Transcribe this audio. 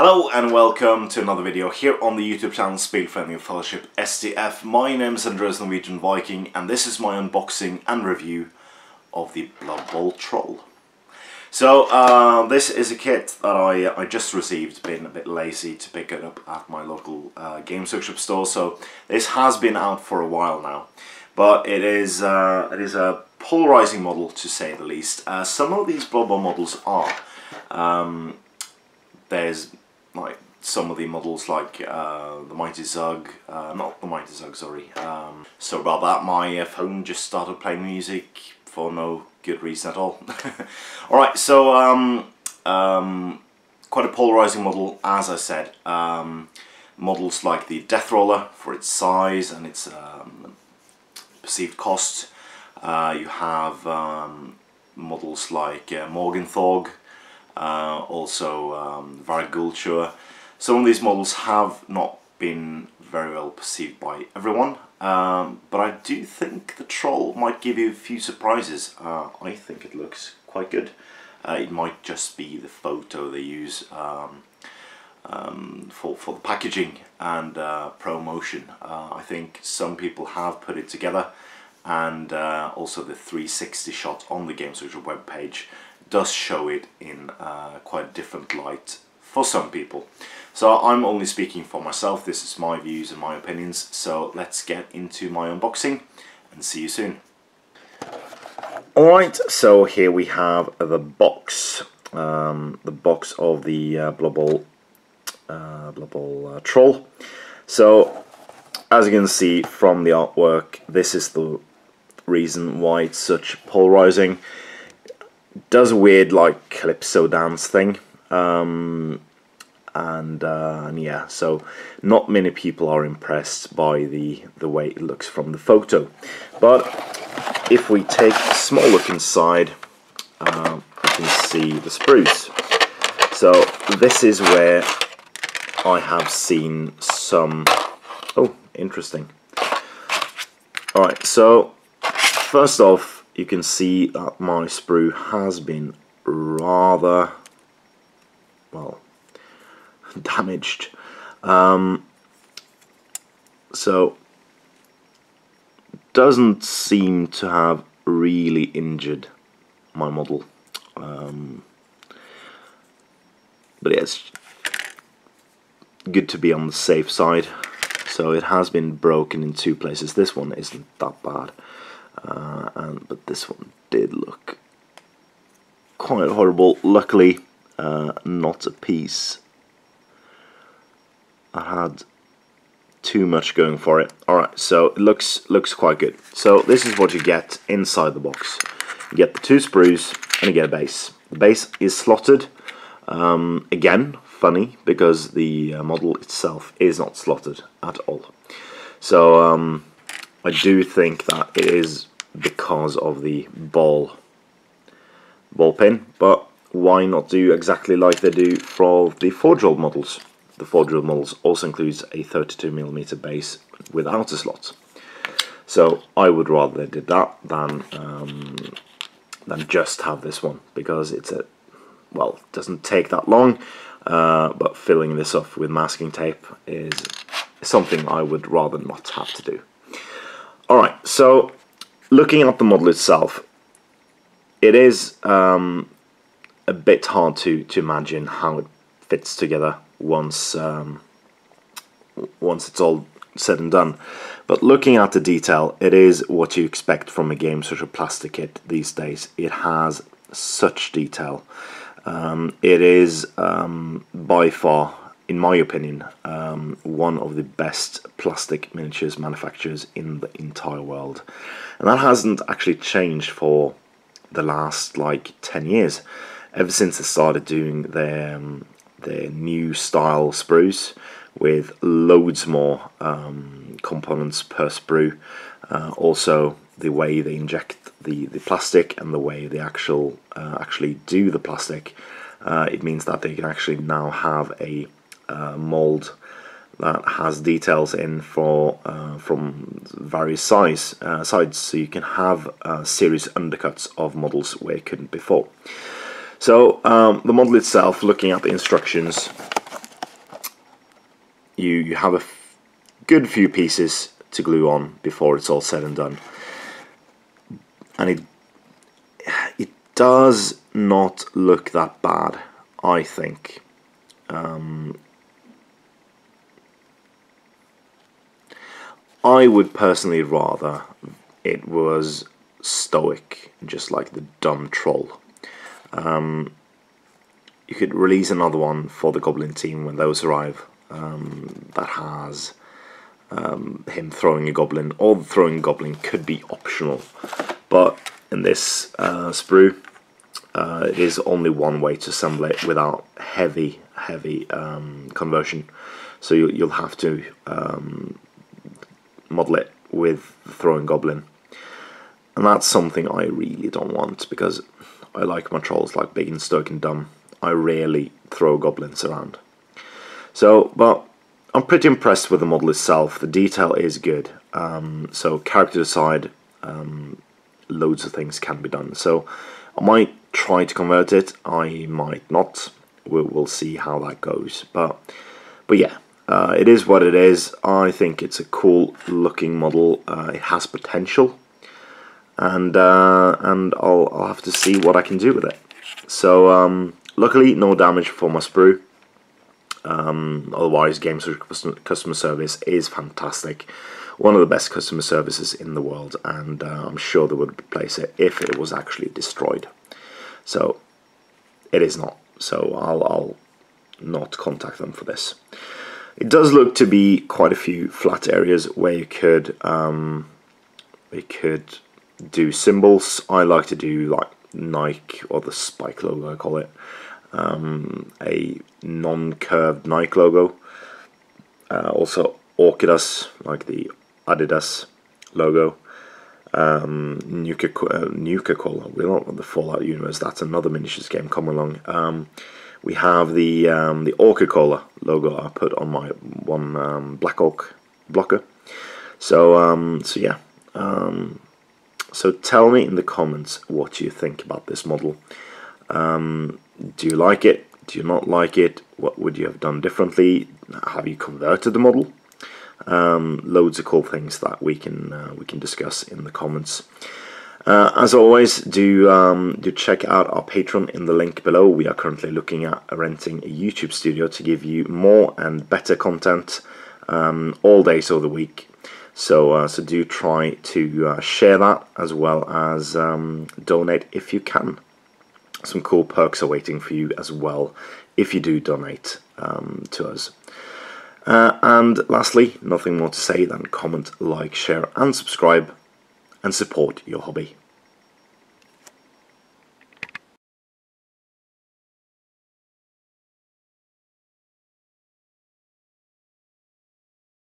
Hello and welcome to another video here on the YouTube channel Spillforeningen Fellowship STF. My name is Andreas Norwegian Viking and this is my unboxing and review of the Blood Bowl Troll. So uh, this is a kit that I, I just received, been a bit lazy to pick it up at my local uh, Games Workshop store, so this has been out for a while now. But it is, uh, it is a polarizing model to say the least. Uh, some of these Blood Bowl models are. Um, there's like some of the models like uh, the Mighty Zug, uh, not the Mighty Zug, sorry. Um, so about that, my uh, phone just started playing music for no good reason at all. Alright, so um, um, quite a polarizing model, as I said. Um, models like the Death Roller for its size and its um, perceived cost. Uh, you have um, models like uh, Morg 'n' Thorg, uh, also um, Vargultur. Some of these models have not been very well perceived by everyone, um, but I do think the Troll might give you a few surprises. Uh, I think it looks quite good. Uh, it might just be the photo they use um, um, for, for the packaging and uh, promotion. Uh, I think some people have put it together and uh, also the 360 shot on the Games Workshop webpage does show it in uh, quite a different light for some people. So I'm only speaking for myself, this is my views and my opinions, so let's get into my unboxing and see you soon. Alright, so here we have the box, um, the box of the uh, Bowl, uh, uh, Troll. So, as you can see from the artwork, this is the reason why it's such polarizing does a weird like calypso dance thing um, and, uh, and yeah so not many people are impressed by the the way it looks from the photo. But if we take a small look inside uh, you can see the sprues. So this is where I have seen some oh interesting. Alright so first off you can see that my sprue has been rather well damaged. Um, so doesn't seem to have really injured my model. Um, but yeah, it's good to be on the safe side. So it has been broken in two places. This one isn't that bad uh, and but this one did look quite horrible. Luckily, uh, not a piece I had too much going for it. Alright, so it looks looks quite good. So this is what you get inside the box. You get the two sprues and you get a base. The base is slotted. Um, again, funny because the uh, model itself is not slotted at all. So um, I do think that it is because of the ball ball pin but why not do exactly like they do for the Forge World models? The Forge World models also includes a 32mm base without a slot. So I would rather they did that than um, than just have this one because it's a well it doesn't take that long uh, but filling this off with masking tape is something I would rather not have to do alright so looking at the model itself, it is um, a bit hard to, to imagine how it fits together once um, once it's all said and done. But looking at the detail, it is what you expect from a game such a plastic kit these days. It has such detail. Um, it is um, by far in my opinion, um, one of the best plastic miniatures manufacturers in the entire world. And that hasn't actually changed for the last like 10 years. Ever since they started doing their, um, their new style sprues with loads more um, components per sprue. Uh, also, the way they inject the, the plastic and the way they actual uh, actually do the plastic, uh, it means that they can actually now have a uh, mold that has details in for uh, from various size uh, sides so you can have uh, series undercuts of models where it couldn't before so um, the model itself looking at the instructions you, you have a good few pieces to glue on before it's all said and done. And it it does not look that bad, I think. Um, I would personally rather it was stoic, just like the dumb troll. Um, you could release another one for the Goblin team when those arrive um, that has um, him throwing a goblin, or throwing a goblin could be optional. But in this uh, sprue, uh, it is only one way to assemble it without heavy, heavy um, conversion. So you, you'll have to um, model it with the throwing goblin. And that's something I really don't want because I like my trolls like big and stoic and dumb. I rarely throw goblins around. So, but I'm pretty impressed with the model itself. The detail is good. Um, so character aside, um, loads of things can be done. So I might try to convert it. I might not. We'll, we'll see how that goes. But but yeah, uh, it is what it is. I think it's a cool looking model. Uh, it has potential, and uh, and I'll I'll have to see what I can do with it. So um, luckily, no damage for my sprue. Um, otherwise, Games customer service is fantastic. One of the best customer services in the world, and uh, I'm sure they would replace it if it was actually destroyed. So it is not. So I'll, I'll not contact them for this. It does look to be quite a few flat areas where you could um, you could do symbols. I like to do like Nike or the Spike logo, I call it. Um, a non-curved Nike logo. Uh, also Orchidas, like the Adidas logo. Um, Nuka, uh, Cola, we're not want the Fallout universe, that's another miniatures game, come along. Um, we have the um, the Orca Cola logo I put on my one um, Black blocker. So um, so yeah. Um, so tell me in the comments what you think about this model. Um, do you like it? Do you not like it? What would you have done differently? Have you converted the model? Um, loads of cool things that we can uh, we can discuss in the comments. Uh, as always, do um, do check out our Patreon in the link below. We are currently looking at renting a YouTube studio to give you more and better content um, all days of the week. So uh, so do try to uh, share that as well as um, donate if you can. Some cool perks are waiting for you as well if you do donate um, to us. Uh, and lastly, nothing more to say than comment, like, share, and subscribe, and support your hobby.